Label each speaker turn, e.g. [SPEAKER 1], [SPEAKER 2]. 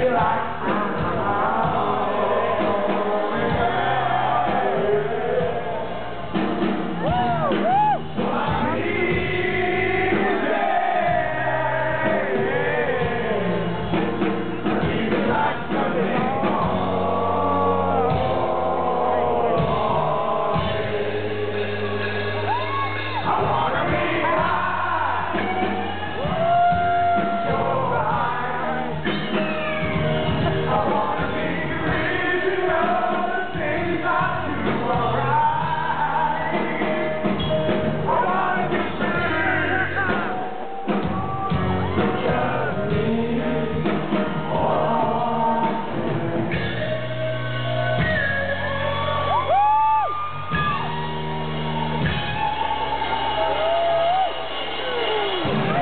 [SPEAKER 1] you are. Woo!